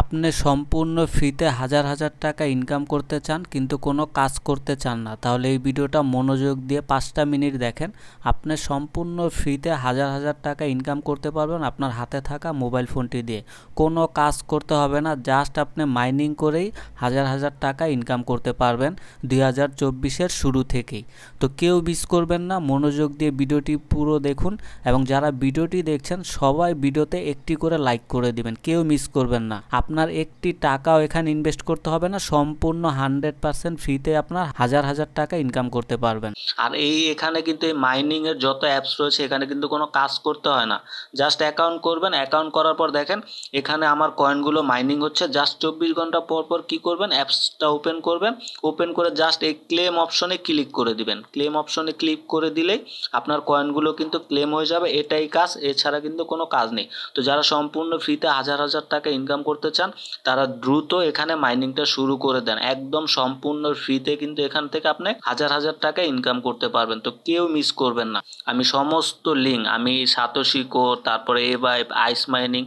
আপনি সম্পূর্ণ ফ্রিতে হাজার হাজার টাকা ইনকাম করতে চান, কিন্তু কোনো কাজ করতে চান না। তাহলে এই ভিডিওটা মনোযোগ দিয়ে পাঁচটা মিনিট দেখেন। আপনি সম্পূর্ণ ফ্রিতে হাজার হাজার টাকা ইনকাম করতে পারবেন আপনার হাতে থাকা মোবাইল ফোনটি দিয়ে। কোনো কাজ করতে হবে না, জাস্ট আপনি মাইনিং করেই হাজার হাজার টাকা ইনকাম করতে পারবেন দুই হাজার চব্বিশের শুরু থেকেই। তো কেউ মিস করবেন না, মনোযোগ দিয়ে ভিডিওটি পুরো দেখুন এবং যারা ভিডিওটি দেখছেন, সবাই ভিডিওতে একটি করে লাইক করে দিবেন, কেউ মিস করবেন না। আপনার একটি টাকাও এখানে ইনভেস্ট করতে হবে না। সম্পূর্ণ হান্ড্রেড পার্সেন্ট ফ্রিতে আপনার হাজার হাজার টাকা ইনকাম করতে পারবেন। আর এই এখানে কিন্তু এই মাইনিংয়ের যত অ্যাপস রয়েছে, এখানে কিন্তু কোনো কাজ করতে হয় না। জাস্ট অ্যাকাউন্ট করবেন অ্যাকাউন্ট করার পর দেখেন, এখানে আমার কয়েনগুলো মাইনিং হচ্ছে। জাস্ট চব্বিশ ঘণ্টা পর পর কী করবেন? অ্যাপসটা ওপেন করবেন। ওপেন করে জাস্ট এই ক্লেম অপশনে ক্লিক করে দিবেন। ক্লেম অপশনে ক্লিক করে দিলেই আপনার কয়েনগুলো কিন্তু ক্লেম হয়ে যাবে। এটাই কাজ, এছাড়া কিন্তু কোনো কাজ নেই। তো যারা সম্পূর্ণ ফ্রিতে হাজার হাজার টাকা ইনকাম করতে চান, তারা দ্রুত এখানে মাইনিংটা শুরু করে দেন। একদম সম্পূর্ণ ফ্রিতে কিন্তু এখান থেকে আপনি হাজার হাজার টাকা ইনকাম করতে পারবেন। তো কেউ মিস করবেন না। আমি সমস্ত লিঙ্ক আমি সাতোশি কোর তারপরে এ বাই আইস মাইনিং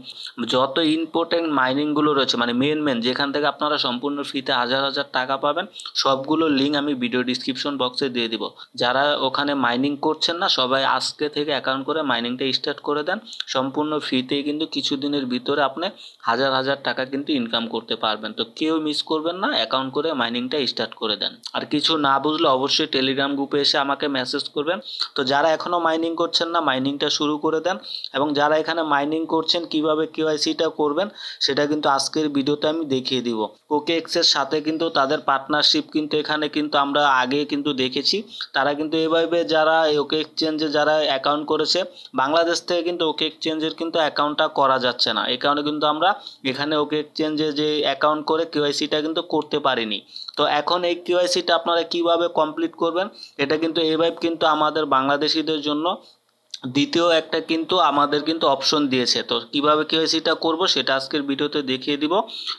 যত ইম্পর্টেন্ট মাইনিংগুলো রয়েছে মানে মেন মেন যেখান থেকে আপনারা সম্পূর্ণ ফ্রিতে হাজার হাজার টাকা পাবেন, সবগুলো লিঙ্ক আমি ভিডিও ডিসক্রিপশন বক্সে দিয়ে দিব। যারা ওখানে মাইনিং করছেন না, সবাই আজকে থেকে অ্যাকাউন্ট করে মাইনিংটা স্টার্ট করে দেন। সম্পূর্ণ ফ্রিতেই কিন্তু কিছুদিনের ভিতরে আপনি হাজার হাজার টাকা কিন্তু ইনকাম করতে পারবেন। তো কেউ মিস করবেন না অ্যাকাউন্ট করে মাইনিংটা স্টার্ট করে দেন। আর কিছু না বুঝলে অবশ্যই টেলিগ্রাম গ্রুপে এসে আমাকে মেসেজ করবেন। তো যারা এখনও মাইনিং করছেন না মাইনিংটা শুরু করে দেন এবং যারা এখানে মাইনিং করছেন, কীভাবে কেওয়াইসিটা করবেন, সেটা কিন্তু আজকের ভিডিওতে আমি দেখিয়ে দিব। ওকে এক্সের সাথে কিন্তু তাদের পার্টনারশিপ কিন্তু এখানে কিন্তু আমরা আগে কিন্তু দেখেছি। তারা কিন্তু এভাবে যারা ওকে এক্সচেঞ্জে যারা অ্যাকাউন্ট করেছে, বাংলাদেশ থেকে কিন্তু ওকে এক্সচেঞ্জের কিন্তু অ্যাকাউন্টটা করা যাচ্ছে না। এই কারণে কিন্তু আমরা এখানে ওকে এক্সচেঞ্জে যে অ্যাকাউন্ট করে কেওয়াইসিটা কিন্তু করতে পারেনি। তো এখন এই কেওয়াইসিটা আপনারা কীভাবে কমপ্লিট করবেন, এটা কিন্তু এভাবে কিন্তু আমাদের বাংলাদেশিদের জন্য দ্বিতীয় একটা কিন্তু আমাদের কিন্তু অপশন দিয়েছে। তো কীভাবে কেওয়াইসিটা করব সেটা আজকের ভিডিওতে দেখিয়ে দিব।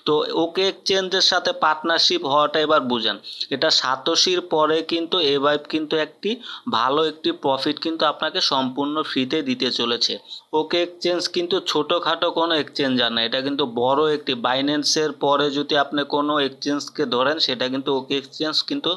তো ওকে এক্সচেঞ্জের সাথে পার্টনারশিপ হওয়াটা এবার বুঝেন। এটা সাতশির পরে কিন্তু এভাইব কিন্তু একটি ভালো একটি প্রফিট কিন্তু আপনাকে সম্পূর্ণ ফ্রিতে দিতে চলেছে। ওকে এক্সচেঞ্জ কিন্তু ছোটোখাটো কোনো এক্সচেঞ্জার না। এটা কিন্তু বড় একটি বাইন্যান্সের পরে যদি আপনি কোনো এক্সচেঞ্জকে ধরেন, সেটা কিন্তু ওকে এক্সচেঞ্জ কিন্তু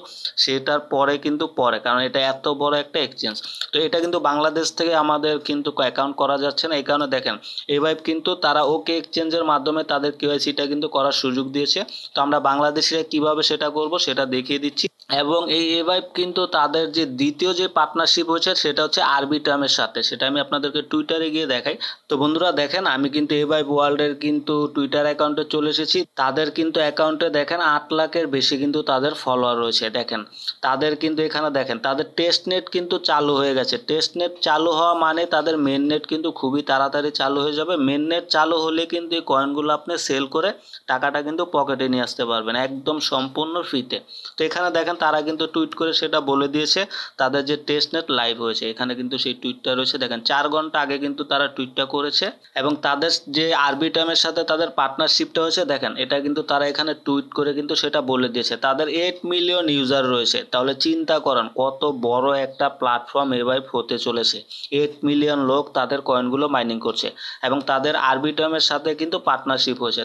সেটার পরে কিন্তু পরে। কারণ এটা এত বড় একটা এক্সচেঞ্জ তো এটা কিন্তু বাংলাদেশ থেকে আমাদের কিন্তু অ্যাকাউন্ট করা যাচ্ছে না, এই কারণে দেখেন এভাবে কিন্তু তারা ওকে এক্সচেঞ্জের মাধ্যমে তাদের কেওয়াইসিটা কিন্তু করার সুযোগ দিয়েছে। তো আমরা বাংলাদেশিরা কীভাবে সেটা করব সেটা দেখিয়ে দিচ্ছি। এবং এই এভাইব কিন্তু তাদের যে দ্বিতীয় যে পার্টনারশিপ হয়েছে সেটা হচ্ছে আরবি টার্মের সাথে। সেটা আমি আপনাদেরকে টুইটারে গিয়ে দেখাই। তো বন্ধুরা দেখেন, আমি কিন্তু এ এভাইব ওয়ার্ল্ডের কিন্তু টুইটার অ্যাকাউন্টে চলে এসেছি। তাদের কিন্তু অ্যাকাউন্টে দেখেন, আট লাখের বেশি কিন্তু তাদের ফলোয়ার রয়েছে। দেখেন, তাদের কিন্তু এখানে দেখেন, তাদের টেস্ট নেট কিন্তু চালু হয়ে গেছে। টেস্ট নেট চালু হওয়া মানে তাদের মেন নেট কিন্তু খুবই তাড়াতাড়ি চালু হয়ে যাবে। মেন নেট চালু হলে কিন্তু এই কয়েনগুলো আপনি সেল করে টাকাটা কিন্তু পকেটে নিয়ে আসতে পারবেন, একদম সম্পূর্ণ ফ্রিতে তো এখানে দেখেন তারা কিন্তু টুইট করে সেটা বলে দিয়েছে। তাদের যে টেস্ট নেট লাইভ হয়েছে, এখানে কিন্তু সেই টুইটটা রয়েছে। দেখেন, চার ঘণ্টা আগে কিন্তু তারা টুইটটা করেছে এবং তাদের যে আরবি টাইমের সাথে তাদের পার্টনারশিপটা হয়েছে, দেখেন, এটা কিন্তু তারা এখানে টুইট করে কিন্তু সেটা বলে দিয়েছে। তাদের এইট মিলিয়ন ইউজার রয়েছে। তাহলে চিন্তা করেন, কত বড় একটা প্ল্যাটফর্ম এভাবে হতে চলেছে। এইট মিলিয়ন লোক তাদের কয়েনগুলো মাইনিং করছে এবং তাদের আরবি টাইমের সাথে কিন্তু পার্টনারশিপ হয়েছে।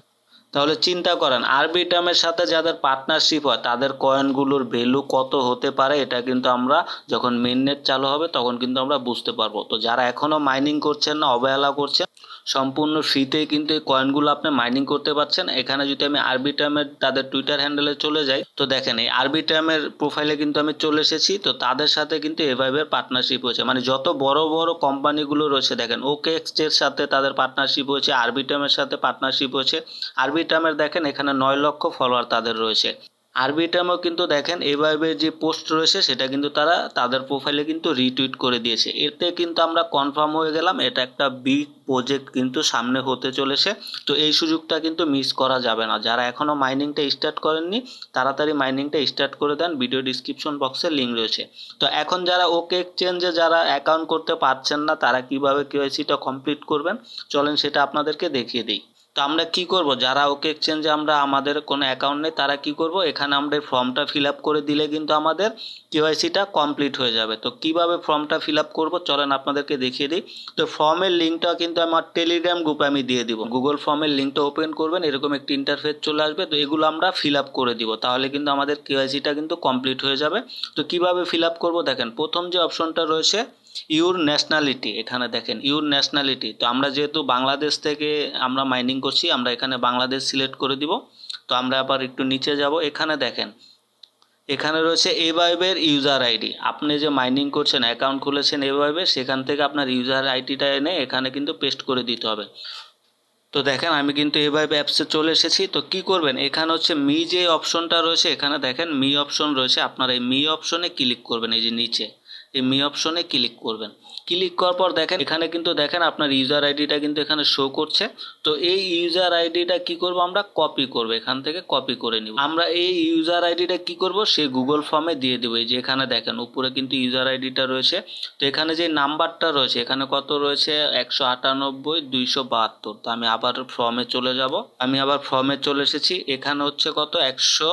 তাহলে চিন্তা করেন আরবিটামের সাথে যাদের পার্টনারশিপ হয়, তাদের কয়েনগুলোর ভ্যালু কত হতে পারে, এটা কিন্তু আমরা যখন মেননেট চালু হবে, তখন কিন্তু আমরা বুঝতে পারব। তো যারা এখনও মাইনিং করছেন না, অবহেলা করছেন সম্পূর্ণ ফ্রিতেই কিন্তু এই কয়েনগুলো আপনি মাইনিং করতে পারছেন। এখানে যদি আমি আরবি টাইমের তাদের টুইটার হ্যান্ডেলে চলে যাই, তো দেখেন এই আরবি টাইমের প্রোফাইলে কিন্তু আমি চলে এসেছি। তো তাদের সাথে কিন্তু এভাইভের পার্টনারশিপ হয়েছে। মানে যত বড় বড় কোম্পানিগুলো রয়েছে, দেখেন ওকে এক্সচের সাথে তাদের পার্টনারশিপ হয়েছে আরবি টাইমের সাথে পার্টনারশিপ হয়েছে। আরবি টাইমের দেখেন এখানে নয় লক্ষ ফলোয়ার তাদের রয়েছে। আরবি টাইমেও কিন্তু দেখেন, এভাবে যে পোস্ট রয়েছে, সেটা কিন্তু তারা তাদের প্রোফাইলে কিন্তু রিটুইট করে দিয়েছে। এতে কিন্তু আমরা কনফার্ম হয়ে গেলাম, এটা একটা বিগ প্রজেক্ট কিন্তু সামনে হতে চলেছে। তো এই সুযোগটা কিন্তু মিস করা যাবে না। যারা এখনও মাইনিংটা স্টার্ট করেননি, তাড়াতাড়ি মাইনিংটা স্টার্ট করে দেন। ভিডিও ডিসক্রিপশন বক্সে লিঙ্ক রয়েছে। তো এখন যারা ওকে এক্সচেঞ্জে যারা অ্যাকাউন্ট করতে পারছেন না, তারা কীভাবে কেওয়াইসিটা কমপ্লিট করবেন? চলেন সেটা আপনাদেরকে দেখিয়ে দিই। তো আমরা কি করব? যারা ওকে এক্সচেঞ্জে আমরা, আমাদের কোনো অ্যাকাউন্ট নেই, তারা কি করব? এখানে আমরা ফর্মটা ফিল আপ করে দিলে কিন্তু আমাদের কেওয়াইসিটা কমপ্লিট হয়ে যাবে। তো কীভাবে ফর্মটা ফিল আপ করব? চলেন আপনাদেরকে দেখিয়ে দিই। তো ফর্মের লিঙ্কটা কিন্তু আমার টেলিগ্রাম গ্রুপে আমি দিয়ে দিব। গুগল ফর্মের লিঙ্কটা ওপেন করবেন, এরকম একটি ইন্টারফেস চলে আসবে। তো এগুলো আমরা ফিল আপ করে দিব। তাহলে কিন্তু আমাদের কেওয়াইসিটা কিন্তু কমপ্লিট হয়ে যাবে। তো কীভাবে ফিল আপ করব? দেখেন, প্রথম যে অপশনটা রয়েছে ইউর ন্যাশনালিটি, এখানে দেখেন, ইউর ন্যাশনালিটি। তো আমরা যেহেতু বাংলাদেশ থেকে আমরা মাইনিং করছি, আমরা এখানে বাংলাদেশ সিলেক্ট করে দিব। তো আমরা আবার একটু নিচে যাব। এখানে দেখেন, এখানে রয়েছে এ ভাইবের ইউজার আইডি আপনি যে মাইনিং করছেন অ্যাকাউন্ট খুলেছেন এ ভাইবের সেখান থেকে আপনার ইউজার আইডিটা এনে এখানে কিন্তু পেস্ট করে দিতে হবে। তো দেখেন, আমি কিন্তু এ এভাবে অ্যাপসে চলে এসেছি। তো কি করবেন? এখানে হচ্ছে মি যে অপশনটা রয়েছে, এখানে দেখেন মি অপশন রয়েছে। আপনার এই মি অপশনে ক্লিক করবেন, এই যে নিচে। এই মি অপশনে ক্লিক করবেন। ক্লিক করার পর দেখেন, এখানে কিন্তু দেখেন আপনার ইউজার আইডিটা কিন্তু এখানে শো করছে। তো এই ইউজার আইডিটা কি করব আমরা? কপি করব, এখান থেকে কপি করে নিব। আমরা এই ইউজার আইডিটা কি করব? সেই গুগল ফর্মে দিয়ে দেবো। এই যে এখানে দেখেন, উপরে কিন্তু ইউজার আইডিটা রয়েছে। তো এখানে যে নাম্বারটা রয়েছে, এখানে কত রয়েছে? একশো আটানব্বই, দুইশো বাহাত্তর। তো আমি আবার ফর্মে চলে যাব। আমি আবার ফর্মে চলে এসেছি। এখানে হচ্ছে কত? একশো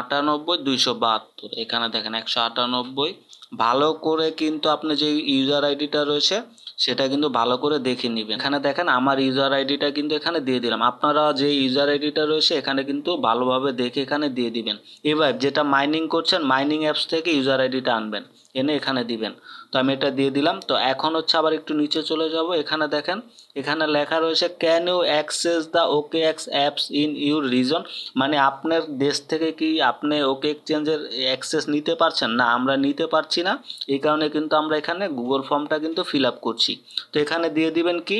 আটানব্বই, দুইশো বাহাত্তর। এখানে দেখেন, একশো আটানব্বই ভালো করে কিন্তু আপনার যে ইউজার আইডিটা রয়েছে সেটা কিন্তু ভালো করে দেখে নেবেন। এখানে দেখেন আমার ইউজার আইডিটা কিন্তু এখানে দিয়ে দিলাম। আপনারা যে ইউজার আইডিটা রয়েছে এখানে কিন্তু ভালোভাবে দেখে এখানে দিয়ে দিবেন। এবার যেটা মাইনিং করছেন মাইনিং অ্যাপস থেকে ইউজার আইডিটা আনবেন। এনে এখানে দিবেন। তো আমি এটা দিয়ে দিলাম। তো এখন হচ্ছে আবার একটু নিচে চলে যাব। এখানে দেখেন, এখানে লেখা রয়েছে can you access the OKX apps in your region মানে আপনার দেশ থেকে কি আপনি ওকে এক্সচেঞ্জের অ্যাক্সেস নিতে পারছেন? না, আমরা নিতে পারছি না। এই কারণে কিন্তু আমরা এখানে গুগল ফর্মটা কিন্তু ফিল আপ করছি। তো এখানে দিয়ে দিবেন কি?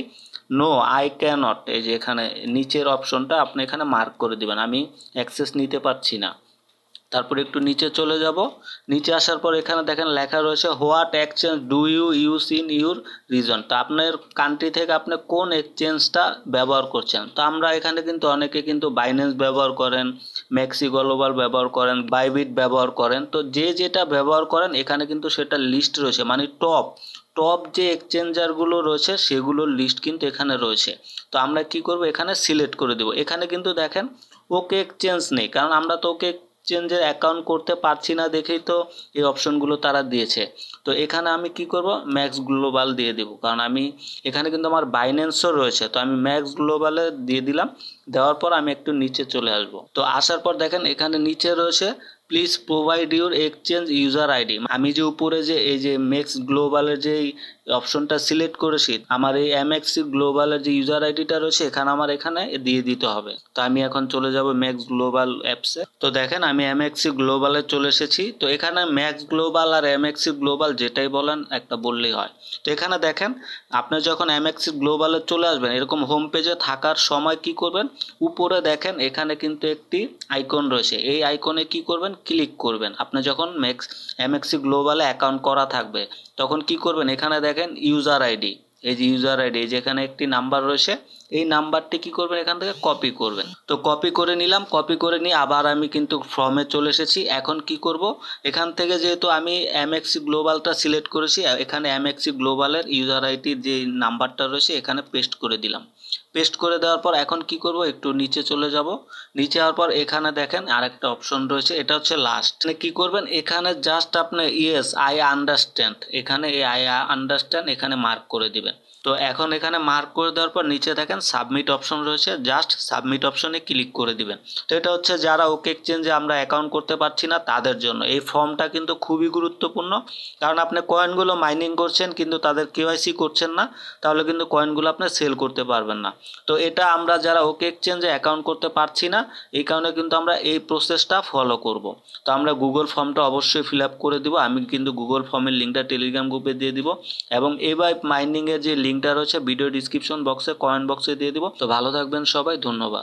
নো আই ক্যানট এই যে এখানে নিচের অপশনটা আপনি এখানে মার্ক করে দিবেন। আমি অ্যাক্সেস নিতে পারছি না। তারপর একটু নিচে চলে যাব। নিচে আসার পর এখানে দেখেন লেখা রয়েছে what exchange do you use in your region তো আপনার কান্ট্রি থেকে আপনি কোন এক্সচেঞ্জটা ব্যবহার করছেন? তো আমরা এখানে কিন্তু অনেকে কিন্তু বাইন্যান্স ব্যবহার করেন ম্যাক্সি গ্লোবাল ব্যবহার করেন বাইবিট ব্যবহার করেন। তো যে যেটা ব্যবহার করেন, এখানে কিন্তু সেটা লিস্ট রয়েছে। মানে টপ টপ যে এক্সচেঞ্জারগুলো রয়েছে, সেগুলোর লিস্ট কিন্তু এখানে রয়েছে। তো আমরা কি করব? এখানে সিলেক্ট করে দেব। এখানে কিন্তু দেখেন ওকে এক্সচেঞ্জ নেই। কারণ আমরা তো ওকে এক্সচেঞ্জের অ্যাকাউন্ট করতে পারছি না দেখেই তো এই অপশনগুলো তারা দিয়েছে। তো এখানে আমি কি করব? ম্যাক্স গ্লোবাল দিয়ে দেবো। কারণ আমি এখানে কিন্তু আমার বাইন্যান্সও রয়েছে। তো আমি ম্যাক্স গ্লোবালে দিয়ে দিলাম। দেওয়ার পর আমি একটু নিচে চলে আসব। তো আসার পর দেখেন, এখানে নিচে রয়েছে please provide your exchange user ID আমি যে উপরে যে এই যে মেক্স গ্লোবালের যে অপশনটা সিলেক্ট করেছি। আমার এই এমএক্সি গ্লোবালের যে ইউজার আইডিটা রয়েছে, এখানে আমার এখানে দিয়ে দিতে হবে। তো আমি এখন চলে যাব ম্যাক্স গ্লোবাল অ্যাপসে তো দেখেন, আমি এমএক্সি গ্লোবালে চলে এসেছি। তো এখানে ম্যাক্স গ্লোবাল আর এমএক্সি গ্লোবাল যেটাই বলেন, একটা বললেই হয়। তো এখানে দেখেন, আপনি যখন এমএক্সি গ্লোবালে চলে আসবেন, এরকম হোম পেজে থাকার সময় কি করবেন? উপরে দেখেন, এখানে কিন্তু একটি আইকন রয়েছে। এই আইকনে কি করবেন? ক্লিক করবেন। আপনি যখন ম্যাক্স এমএক্সি গ্লোবালে অ্যাকাউন্ট করা থাকবে, তখন কি করবেন? এখানে দেখেন ইউজার আইডি এই যে ইউজার আইডি যেখানে একটি নাম্বার রয়েছে, এই নাম্বারটি কি করবেন এখান থেকে? কপি করবেন। তো কপি করে নিলাম কপি করে নিয়ে আবার আমি কিন্তু ফর্মে চলে এসেছি। এখন কি করব? এখান থেকে যেহেতু আমি এমএক্সি গ্লোবালটা সিলেক্ট করেছি, এখানে এমএক্সি গ্লোবালের ইউজার আইডি যে নাম্বারটা রয়েছে, এখানে পেস্ট করে দিলাম। পেস্ট করে দেওয়ার পর এখন কি করব? একটু নিচে চলে যাব। নিচে যাওয়ার পর এখানে দেখেন আরেকটা অপশন রয়েছে, এটা হচ্ছে লাস্ট কি করবেন? এখানে জাস্ট আপনি ইয়েস আই আন্ডারস্ট্যান্ড এখানে এই আই আন্ডারস্ট্যান্ড এখানে মার্ক করে দিবেন। তো এখন এখানে মার্ক করে দেওয়ার পর নিচে দেখেন সাবমিট অপশন রয়েছে জাস্ট সাবমিট অপশনে ক্লিক করে দিবেন। তো এটা হচ্ছে যারা ওকে এক্সচেঞ্জে আমরা অ্যাকাউন্ট করতে পারছি না, তাদের জন্য। এই ফর্মটা কিন্তু খুবই গুরুত্বপূর্ণ। কারণ আপনি কয়েনগুলো মাইনিং করছেন, কিন্তু তাদের কেওয়াইসি করছেন না, তাহলে কিন্তু কয়েনগুলো আপনি সেল করতে পারবেন না। তো এটা আমরা যারা ওকে এক্সচেঞ্জে অ্যাকাউন্ট করতে পারছি না, এই কারণে কিন্তু আমরা এই প্রসেসটা ফলো করব। তো আমরা গুগল ফর্মটা অবশ্যই ফিল আপ করে দিব, আমি কিন্তু গুগল ফর্মের লিঙ্কটা টেলিগ্রাম গ্রুপে দিয়ে দিব এবং এবার মাইনিংয়ের যে লিঙ্কটা রয়েছে ভিডিও ডিসক্রিপশন বক্সে কমেন্ট বক্সে দিয়ে দিব। তো ভালো থাকবেন সবাই, ধন্যবাদ।